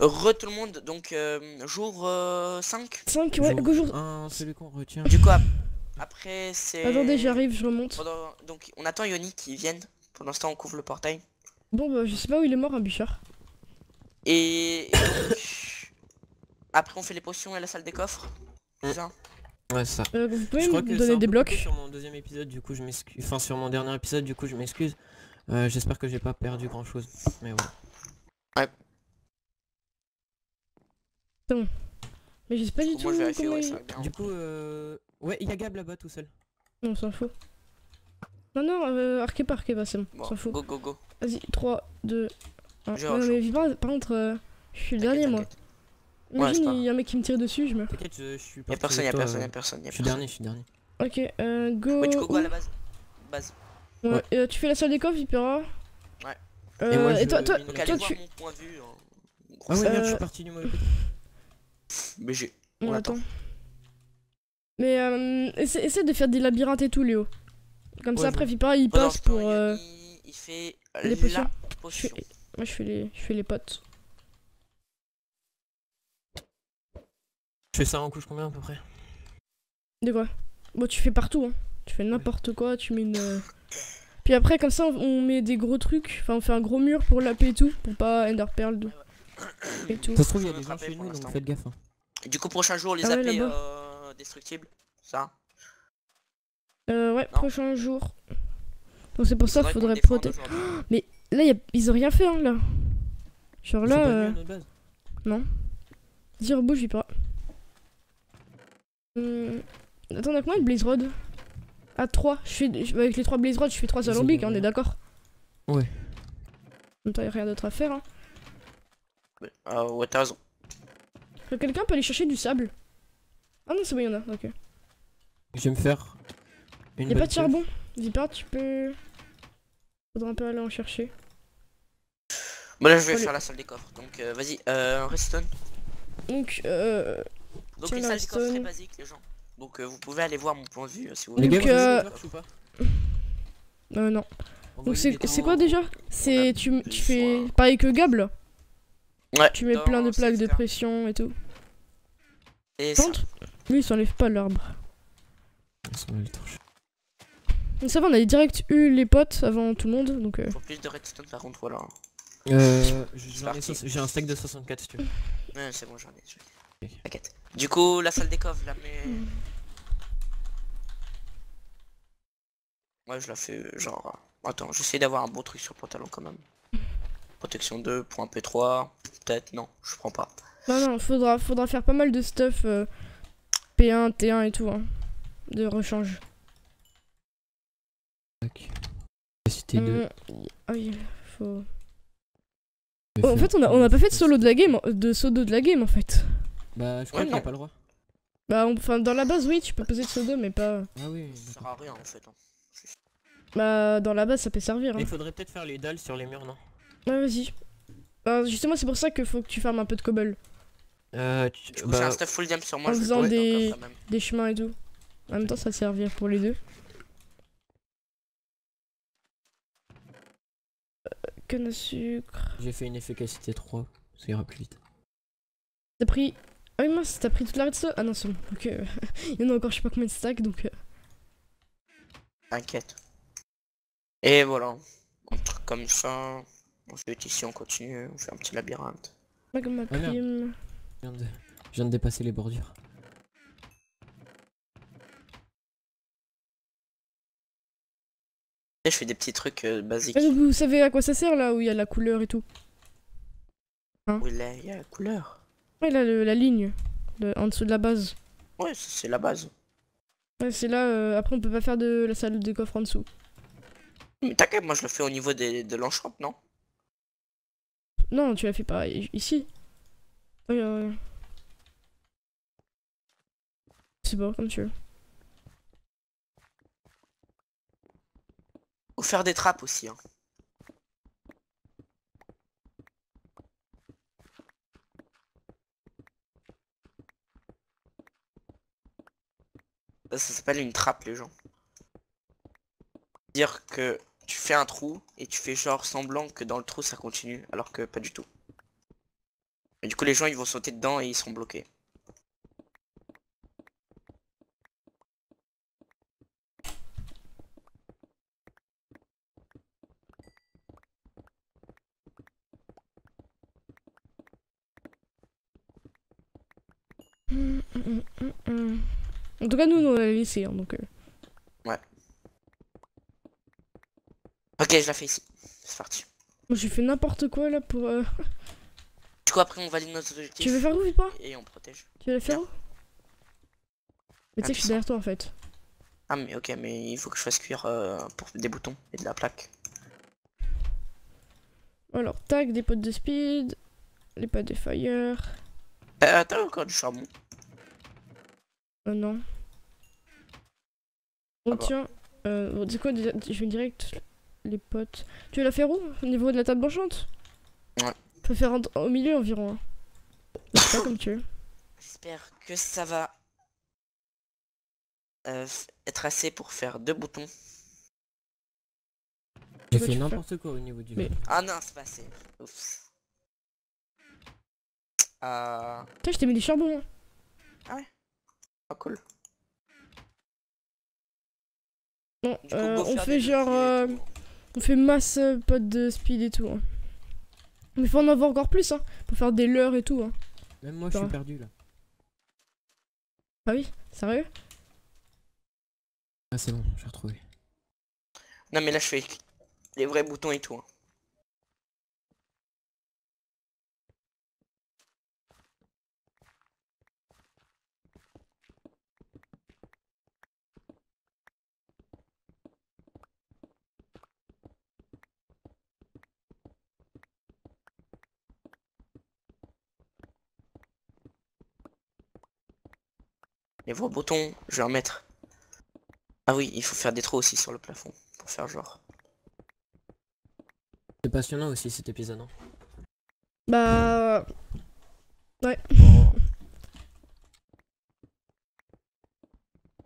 Re tout le monde, donc euh, jour euh, 5 5, ouais, Jour jour. un, celui qu'on retient. Du coup, ap- après c'est... Attendez, j'arrive, je remonte. Pendant- Donc on attend Yoni qui vienne. Pendant ce temps, on couvre le portail. Bon, bah, je sais pas où il est mort, un bûcheur. Et... et donc, Après on fait les potions et la salle des coffres. C'est ça? Ouais, ça. Euh, vous pouvez Je crois me que donner des blocs sur mon deuxième épisode, du coup je m'excuse. Enfin sur mon dernier épisode, du coup je m'excuse. Euh, J'espère que j'ai pas perdu grand chose. Mais voilà. Mais je sais pas du Moi tout comment il-. Du coup, euh... ouais, il y a Gab là-bas tout seul. Non, on s'en fout. Non, non, euh, arquez pas, arquez pas, c'est bon, on s'en fout. go go go. Vas-y, 3, 2, 1. Je non, mais par contre, euh, je suis le dernier, moi. Ouais, Imagine, il y a un mec qui me tire dessus, je meurs. T'inquiète, je, je suis Y'a personne, y'a toi, personne, euh, y'a personne, y'a Je suis personne. dernier, je suis dernier. Ok, euh, go. Ouais, tu go go où à la base. Base. Ouais, Ouais. euh, tu fais la salle des coffres, Vipera Ouais. Euh, Et moi, et je toi, toi, toi, voir tu... mon point de vue. hein. Ah Grosse- ouais, merde, je Euh, suis parti du mauvais côté. Mais j'ai... On On attend. attend. Mais euh, essaie, essaie de faire des labyrinthes et tout, Léo. Comme Ouais, ça, après, il Pendant passe ce temps, pour... euh, Il fait les la potions. Je potion. fais... Moi, je fais les, je fais les potes. Je fais ça en couche combien à peu près? De quoi? Bon, tu fais partout, hein. Tu fais n'importe quoi, tu mets une... euh, Puis après, comme ça, on, met des gros trucs. Enfin, on fait un gros mur pour la paix et tout. Pour pas Ender Pearl et tout. Ça se trouve, il y a des gens chez nous, donc faites gaffe. hein. Du coup, prochain jour, les Ah ouais, AP là-bas. euh, destructibles. Ça? Euh, ouais, Non. prochain jour. Donc c'est pour ça, Faudrait qu'on faudrait protéger. aujourd'hui. Là, y a... ils ont rien fait, hein, là. Genre là, euh... à. Vas-y, rebouche, j'y pas. Hum... Attends, on a combien de Blaze Rod? À 3. Je fais... je- Avec les 3 Blaze Rod, je fais 3 Vas-y, alambics, hein, on est d'accord? Ouais. En même temps, y a rien d'autre à faire, hein. Euh, ouais, t'as raison. Que Quelqu'un peut aller chercher du sable Ah non, c'est bon, y'en a, ok. Je vais me faire une Y'a pas de charbon Vipar, tu peux... Faudra un peu aller en chercher. Bon là je vais Allez. faire la salle des coffres. Donc euh, vas-y, euh, redstone. Donc, euh... Donc une la salle des coffres très basique les gens. Donc euh, vous pouvez aller voir mon point de vue euh, si vous Les voulez. gars, Donc, euh, ou pas euh, non. Donc c'est quoi déjà? C'est... Tu, tu fais... Pareil que Gab, là Ouais, Tu mets dans plein de plaques de pression et tout. Et Par ça. contre, lui, il s'enlève pas l'arbre. Donc ça va, on a direct eu les potes avant tout le monde, donc... Euh... Faut plus de redstone par contre voilà. Euh, j'ai un stack de 64 si tu veux. Ouais c'est bon j'en ai. T'inquiète. Du coup la salle des coffres là mais. Ouais je la fais genre. Attends, j'essaie d'avoir un bon truc sur le pantalon quand même. Protection 2, point P3, peut-être, non, je prends pas. Non, non, faudra, faudra faire pas mal de stuff euh, P1, T1 et tout, hein, de rechange. Tac. Capacité 2. Hum, Ah oui, faut... Oh, en fait, on a, on a pas fait de solo de la game, de solo de la game en fait. Bah, je crois Ouais, qu'il n'y a pas le droit. Bah, on- enfin, dans la base, oui, tu peux poser de pseudo, mais pas. Ah oui, Ça sert à rien en fait. hein. Bah, dans la base, ça peut servir. Mais Hein. Il faudrait peut-être faire les dalles sur les murs, non? Ouais, vas-y. Bah, justement, c'est pour ça qu'il faut que tu farmes un peu de cobble, Euh, tu- j'ai bah, un stuff full diam sur moi, En je faisant des- chemins et tout. En même temps, ça va servir pour les deux. Euh, Canne à sucre. j'ai fait une efficacité 3, ça ira plus vite. T'as pris. Ah oui, mince, t'as pris toute la redstone Ah non, c'est bon. Ok. Il y en a encore je sais pas combien de stacks donc. euh, T'inquiète. Et voilà. Un truc comme ça. Ensuite ici on continue, on fait un petit labyrinthe. Magma Ah, merde. Je viens de, je viens de dépasser les bordures. Et je fais des petits trucs euh, basiques. Ah, vous savez à quoi ça sert là où il y a la couleur et tout Oui là il y a la couleur. Ouais, là, le- la ligne. de- en dessous de la base. Ouais c'est la base. Ouais, c'est là. euh, après, on peut pas faire de la salle de coffre en dessous. Mais t'inquiète, moi je le fais au niveau des, de l'enchant, non? Non, tu l'as fait pas ici. C'est bon, comme tu veux. Ou faire des trappes aussi. Hein. Ça, ça s'appelle une trappe les gens. Dire que tu fais un trou et tu fais genre semblant que dans le trou ça continue alors que pas du tout. Et du coup, les gens, ils vont sauter dedans et ils seront bloqués. Hum, hum, hum. En tout cas, nous, on l'a laissé, hein, donc... euh, Ok, je la fais ici. C'est parti. Moi, j'ai fait n'importe quoi, là, pour... euh, Du coup, après, on valide notre objectif. Tu veux faire où, vite pas Et on protège. Tu veux la faire où Mais tu sais que je suis derrière toi, en fait. Ah, mais ok, mais il faut que je fasse cuire euh, pour des boutons et de la plaque. Alors, tac, des potes de speed, les potes de fire... Euh, T'as encore du charbon. Euh, non. Ah Bon, bah. tiens, euh, bon, c'est quoi, je vais direct les potes. Tu veux la faire où Au niveau de la table blanchante Ouais. Faut faire en- au milieu environ. hein. Pas comme tu veux. J'espère que ça va euh, être assez pour faire deux boutons. J'ai fait n'importe quoi au niveau du Mais-. Ah non, c'est pas assez. Oups. Ah, Tiens, je t'ai mis des charbons. hein. pas cool. Bon, Du coup, euh, go on faire fait genre... on fait masse euh, potes de speed et tout. hein. Mais faut en avoir encore plus, hein. Pour faire des leurres et tout. Hein. Même moi, je suis perdu là. Ah oui Sérieux? Ah, c'est bon, j'ai retrouvé. Non mais là je fais les vrais boutons et tout. hein. Les vrais boutons, je vais en mettre. Ah oui, il faut faire des trous aussi sur le plafond pour faire genre. C'est passionnant aussi cet épisode. hein. Bah...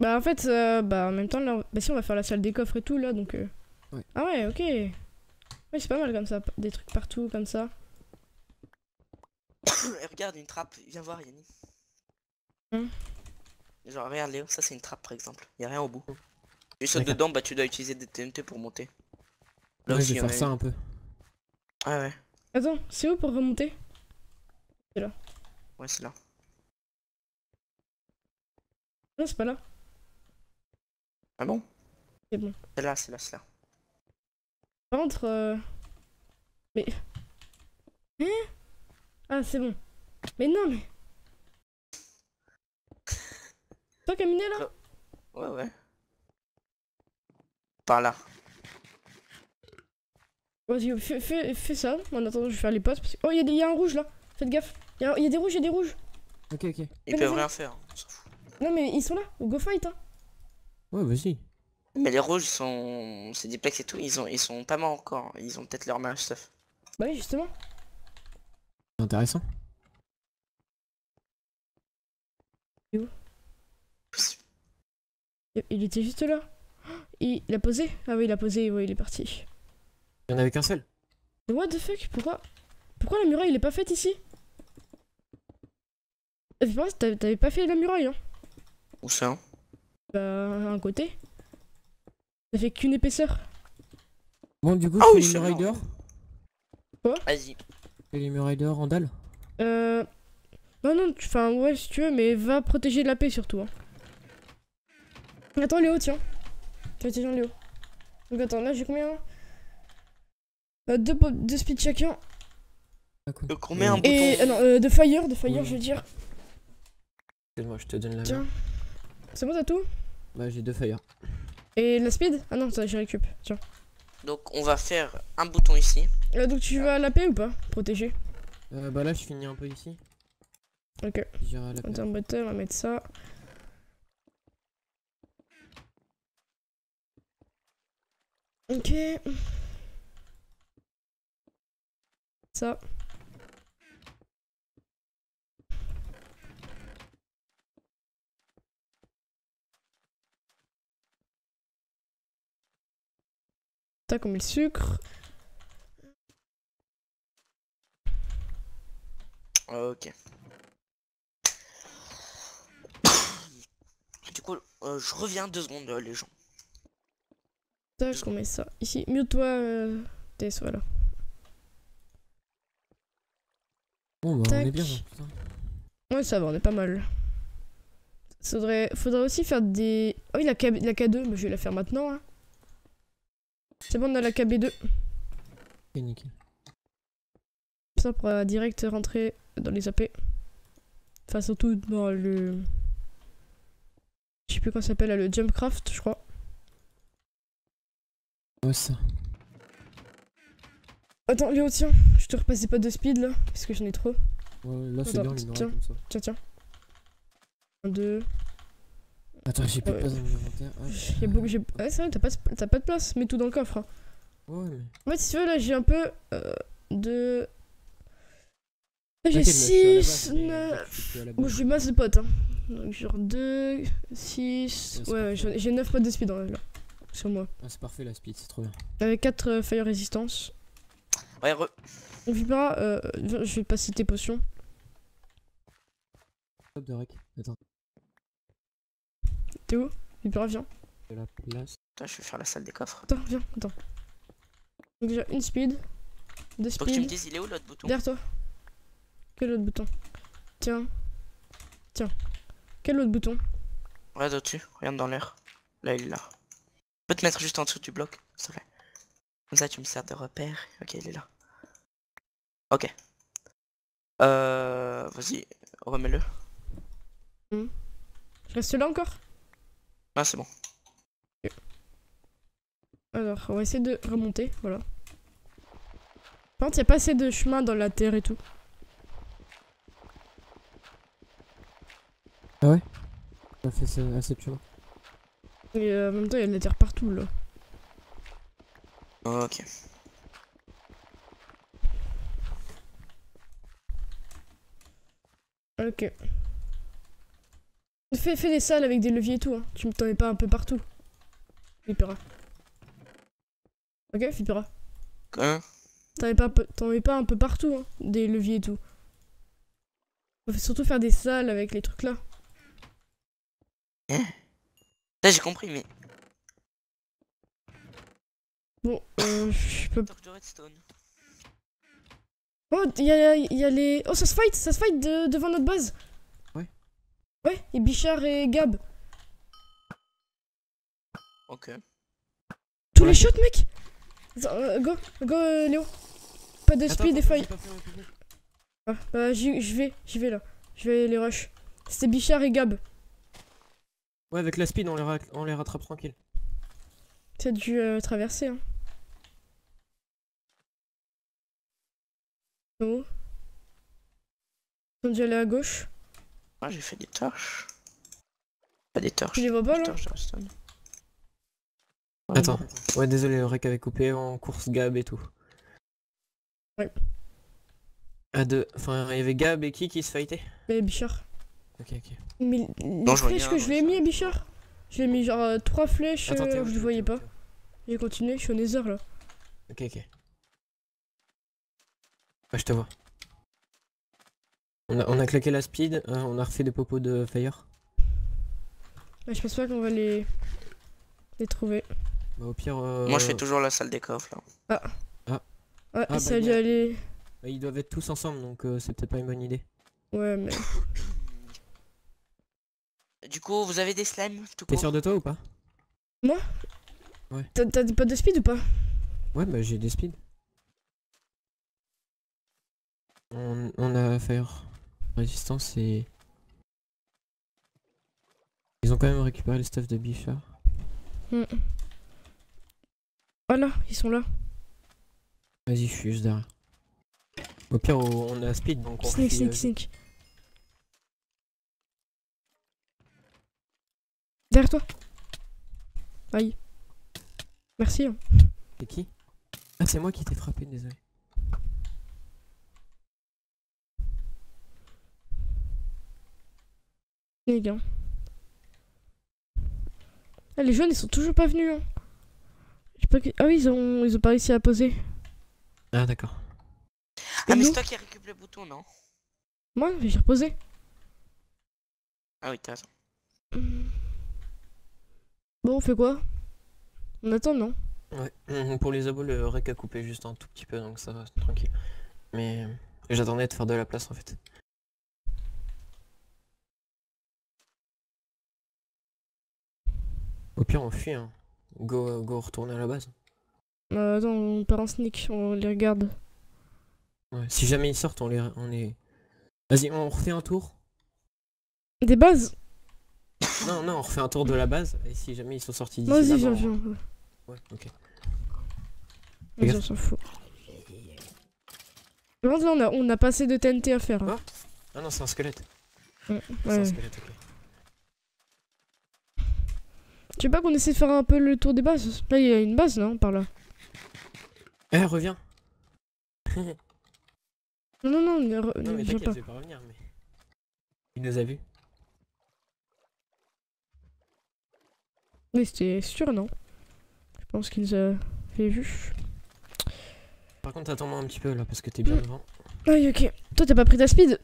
Bah en fait, euh, bah en même temps, là, bah si on va faire la salle des coffres et tout là, donc... euh, Ouais. Ah ouais, ok. Ouais, c'est pas mal comme ça, des trucs partout comme ça. Et regarde une trappe, viens voir Yanni. Hmm. Genre regarde Léo, ça c'est une trappe par exemple, y a rien au bout. Tu sautes dedans, bah tu dois utiliser des TNT pour monter. Là Ouais, aussi, je vais faire ça un peu. Ah ouais, Attends, c'est où pour remonter? Ouais c'est là. Non, c'est pas là. Ah bon? C'est bon. C'est là, c'est là, c'est là. Par contre... euh, Mais... Hein? Ah, c'est bon. Mais non, mais... Toi qui as miné là? Ouais ouais. Par là. Vas-y, fais, fais, fais ça. En attendant, je vais faire les postes. Parce que... Oh, il y, a des- y a un rouge là. Faites gaffe. Il y, a- y a des rouges, il y a des rouges. Ok, ok. Ils peuvent rien faire, on s'en fout. Non, mais ils sont là. Go fight, hein. Ouais, vas-y. Mais les rouges ils sont. C'est des plex et tout, ils ont ils sont pas morts encore. Ils ont peut-être leur mal stuff. Bah oui, justement. C'est intéressant. Il- Il était juste là. Il, il a posé Ah oui, il a posé. Ouais, il est parti. Il y en avait qu'un seul. Mais what the fuck Pourquoi Pourquoi la muraille, il est pas faite ici? C'est pas vrai, t'avais pas fait la muraille, hein Où ça? Hein Bah, un côté. Ça fait qu'une épaisseur. Bon, du coup, Ah je oui, fais les c'est murailles dehors. Vas-y. Je fais les murailles dehors en dalle? Euh... Non, non, tu- enfin, ouais, si tu veux, mais va protéger la paix surtout. Hein. Attends, Léo, tiens. Tiens, tiens, Léo. Donc, attends, là, j'ai combien euh, deux, pop- deux speed chacun. Donc on met un bouton. Et, ah non, euh, de fire, de fire, Oui. je veux dire. Excuse-moi, je te donne la Tiens. main. C'est bon, t'as tout? Bah, j'ai deux feuilles. Et la speed? Ah non, ça, j'ai récup. Tiens. Donc on va faire un bouton ici. Euh, donc, tu vas à la paix ou pas? Protéger. Euh, bah là, je finis un peu ici. Ok. J'irai à la paix. On va mettre ça. Ok. Ça. Tac, on met le sucre? Ok. du coup, euh, je reviens deux secondes, euh, les gens. Ça, je remets ça. Ici, mute-toi, euh, TS, voilà. Bon, bah, on est bien. hein, putain. Ouais, ça va, on est pas mal. Faudrait, faudrait aussi faire des... Oh oui, la, K... la K2, bah, je vais la faire maintenant. Hein. C'est bon, on a la KB2. Ok, nickel. Ça pourra direct rentrer dans les AP. Enfin, surtout dans le... Je sais plus comment ça s'appelle, le Jumpcraft, je crois. Ouais. Attends, Léo, tiens, je te repasse des potes de speed, là, parce que j'en ai trop. Ouais, là, c'est bien, il tiens. comme ça. Tiens, tiens. Un, deux... Attends, j'ai plus de Ouais. place dans mon inventaire. Ah, beaucoup... Ouais, c'est vrai, t'as pas, de place, mets tout dans le coffre. hein. Ouais, mais. En fait, si tu veux, là, j'ai un peu euh, de... J'ai T'inquiète, moi, je suis à la 6, base, mais 9... je suis à la Moi, j'ai masse de potes, hein. Donc, genre 2, 6... Ouais, Ouais, ouais, j'ai 9 potes de speed, hein, là. Sur moi. Ah, c'est parfait la speed, c'est trop bien. Avec 4 fire résistance. Ouais, re... On vibra, euh, je vais passer tes potions. Hop de rec. Attends, T'es où? Vibra, viens. de la place. Putain, je vais faire la salle des coffres. Attends, viens, attends. Donc déjà, une speed. Deux Faut que tu me speed. dises, il est où l'autre bouton? Derrière toi. Quel autre bouton? Tiens. Tiens. Quel autre bouton? Regarde au-dessus, regarde dans l'air. Là, il est là. Je peux te mettre juste en dessous du bloc, s'il te plaît. Comme ça, tu me sers de repère. Ok, il est là. Ok. Euh... Vas-y, remets-le. Je reste là encore? Ah, c'est bon. Alors, on va essayer de remonter, voilà. Par contre, il a pas assez de chemin dans la terre et tout. Ça fait ça- assez de Et euh, en même temps, il y a de la terre partout, là. Ok. Ok. Fais, fais des salles avec des leviers et tout, hein. Tu t'en mets pas un peu partout. Flippera. Ok, Flippera. Hein T'en mets, pas un peu- t'en mets pas un peu partout, hein. Des leviers et tout. On va surtout faire des salles avec les trucs là. Là, j'ai compris, mais... Bon, euh, je peux de redstone. Oh, il y a, il y a les. Oh, ça se fight, ça se fight de- devant notre base. Ouais. Ouais, et Bichard et Gab. Ok. Tous Ouais. les shots, mec euh, Go, go, euh, Léo. Pas de speed et fight. Ah, bah, j'y j'y vais, j'y vais là. Je vais les rush. C'était Bichard et Gab. Ouais, avec la speed, on les, ra- on les rattrape tranquille. T'as dû euh, traverser, hein. Oh. Ils ont dû aller à gauche? Ah, j'ai fait des torches. Pas des torches. Tu les vois pas là? Ouais, Attends. Ouais, désolé, le rec avait coupé en course Gab et tout. Ouais. À deux. Enfin, il y avait Gab et qui qui se fightaient? Mais Bichard. Ok, ok. Mais les Non, je vois flèches que je lui ai ça. mis à Bichard, je lui ai mis genre 3 flèches Attends, euh, le voyais Théo, pas. J'ai continué, je suis au Nether là. Ok, ok. Ouais, je te vois. On a, on a claqué la speed, euh, on a refait des popos de fire. Mais je pense pas qu'on va les les trouver. Bah, au pire. euh, Moi, je fais toujours la salle des coffres, là. Ah, Ah, ça bah, a dû merde. aller. bah, ils doivent être tous ensemble, donc euh, c'est peut-être pas une bonne idée. Ouais, mais. Du coup, vous avez des slimes tout T'es sûr de toi ou pas? T'as t'as des potes de speed ou pas? Ouais, bah j'ai des speeds. On, on a fire résistance et. Ils ont quand même récupéré le stuff de Bichard. Hmm. Voilà, ils sont là. Vas-y, je suis juste derrière. Au pire, on a speed donc on Sneak, sneak, euh, sneak. Derrière toi. Aïe. Merci. hein. C'est qui? Ah, c'est moi qui t'ai frappé, désolé. Les gars. Ah, les jeunes, ils sont toujours pas venus. Hein. Pas Ah oui, ils ont... ils ont pas réussi à poser. Ah, d'accord. Ah, mais c'est toi qui récupère le bouton, non? Moi, j'ai reposé. Ah oui, t'as raison. Bon, on fait quoi? On attend, non? Ouais. Mhm, Pour les abos, le rec a coupé juste un tout petit peu, donc ça va, tranquille. Mais j'attendais de faire de la place en fait. Au pire, on fuit, hein. Go, go retourner à la base. euh, Attends, on part en sneak, on les regarde. Ouais. Si jamais ils sortent, on les, on les. Vas-y, on refait un tour. Des bases? Non, non, on refait un tour de la base. Et si jamais ils sont sortis d'ici Vas-y, viens, viens. Ouais, ok. Vas-y, on s'en fout. Contre, là, on a, on a pas assez de TNT à faire. hein. Ah non, c'est un squelette. Ouais. C'est un squelette, ok. Tu veux pas qu'on essaie de faire un peu le tour des bases Là, il y a une base, non Par là. Eh, reviens Non, non, non, ne, re- Non, ne mais viens pas. pas revenir, mais. Il nous a vus. Oui, c'était sûr, non? Je pense qu'il nous a fait vu. Par contre, attends-moi un petit peu là, parce que t'es bien Mm. devant. Ah oui, ok. Toi, t'as pas pris ta speed?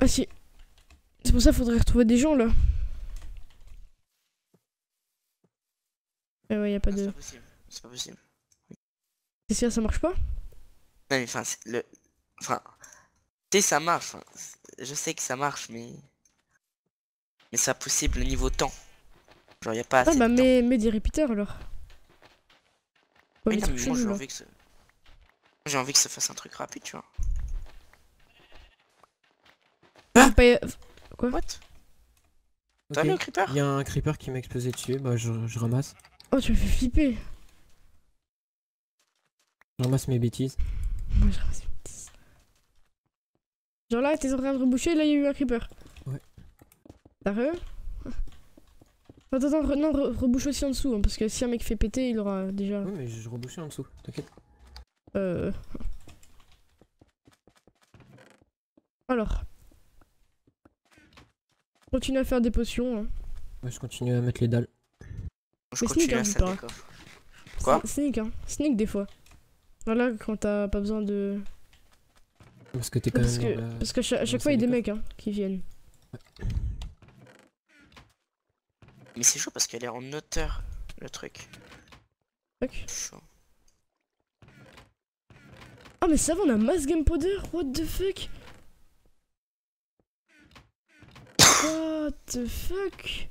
Ah si. C'est pour ça qu'il faudrait retrouver des gens, là. Ah ouais, y a pas Ah, C'est de... pas possible. C'est pas possible. Y a, ça marche pas? Non, mais enfin, c'est le. Enfin. Tu sais, ça marche. Je sais que ça marche, mais. Mais c'est pas possible le niveau temps. Genre, y a pas assez Ah bah, de temps. mets, mets des repeaters, alors. Oui, mais j'ai envie que ça. J'ai envie que ça fasse un truc rapide, tu vois. Faut pas y- What? T'as vu le creeper? Il y a un creeper qui m'a explosé dessus, bah je, je ramasse. Oh, tu me fais flipper. Je ramasse mes bêtises. Moi, je ramasse une petite- Genre là, t'es en train de reboucher, là, il y a eu un creeper. Ouais. Sérieux? Attends, attends, re- non, re- rebouche aussi en dessous, hein, parce que si un mec fait péter, il aura déjà... Oui, mais je, rebouchais en dessous, t'inquiète. Euh... Alors. Continue à faire des potions. Hein. Ouais, je continue à mettre les dalles. Je Mais continue sneak, à hein, pas. des coffres. Quoi? Sne- Sneak, hein. Sneak des fois. Voilà, quand t'as pas besoin de... Parce que t'es quand Parce même que, la... parce qu'à chaque, à chaque fois, il y a des mecs hein, qui viennent. Mais c'est chaud parce qu'elle est en hauteur, le truc. Chaud. Ah, mais ça va, on a mass game powder What the fuck? What the fuck?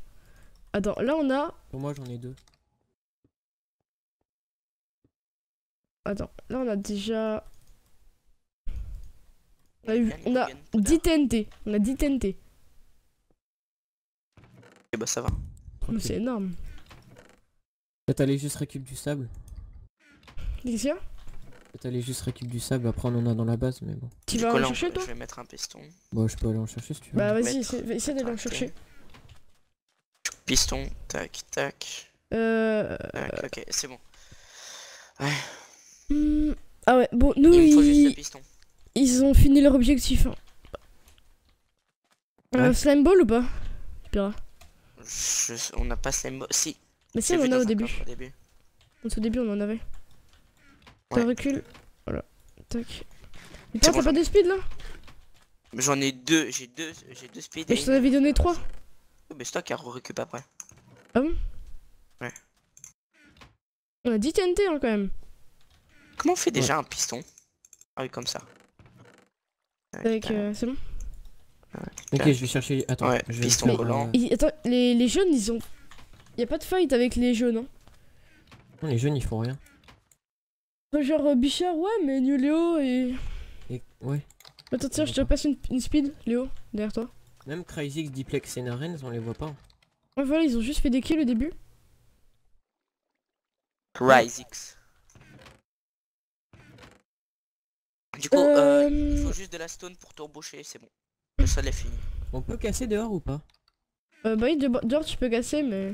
Attends, là on a... Pour moi, j'en ai deux. Attends, là on a déjà... On a, eu, on a Yann, Potter. 10 TNT. On a 10 TNT. Eh bah ça va. Tranquille. C'est énorme. Peut-être aller juste récup du sable. Qu'est-ce qu'il y a? Peut-être aller juste récup du sable, après on en a dans la base, mais bon. Tu vas en chercher toi? Je vais mettre un piston. Bon, je peux aller en chercher si tu veux. Bah vas-y, essaie, d'aller en chercher. Piston, tac, tac. Euh... tac, ok, c'est bon. hmm, Ah ouais, bon, nous, Il faut ils, le piston. ils ont fini leur objectif. Hein. Euh, Ouais. slime ball ou pas? Pira. Je- On n'a pas slime ball. Si, Mais si, on en a au début. coffre au début. Au début, on en avait. Ouais. T'as recul. Voilà. Tac. Mais bon, t'as pas de speed là? Mais J'en ai deux, j'ai deux, j'ai deux speed. Mais et je t'en avais donné trois. Oui, Mais c'est toi qui as récup après. On a 10 TNT hein, quand même. Comment on fait déjà un piston? Ah oui, comme ça. Tac, Avec, euh, c'est bon? Ok, je vais chercher... Attends, Ouais, je vais piston volant. euh, attends, les, les jeunes, ils ont. Y a pas de fight avec les jeunes, hein. Non, les jeunes, ils font rien. Genre euh, Bichard, ouais, mais New Léo et. Et... Ouais. Attends, tiens, je te passe une, une speed, Léo, derrière toi. Même Cryzix, Diplex et Narens, on les voit pas. Ouais, voilà, ils ont juste fait des kills au début. Cryzix. Du coup, euh, il Euh, faut juste de la stone pour tout reboucher, c'est bon. Le sol est fini. On peut casser dehors ou pas euh, bah oui, de- dehors tu peux casser, mais.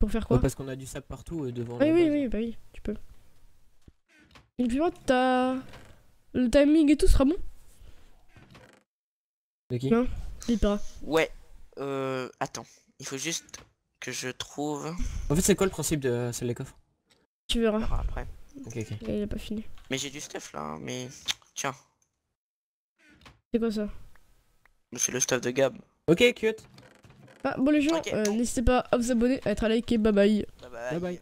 Pour faire quoi Ouais, parce qu'on a du sable partout euh, devant Oui, la oui, base. oui, bah oui, tu peux. Et puis moi, t'as. Le timing et tout sera bon De qui Non. Il paiera. Ouais, euh, attends. Il faut juste que je trouve. En fait, c'est quoi le principe de euh, celle des coffres Tu On verras. verra après. Ok, ok. Et il a pas fini. Mais j'ai du stuff là, hein, mais tiens. C'est quoi ça C'est le staff de Gab. Ok, cute. Ah, bon les gens, euh, n'hésitez pas à vous abonner, à être à liker, bye bye. Bye bye. bye, bye.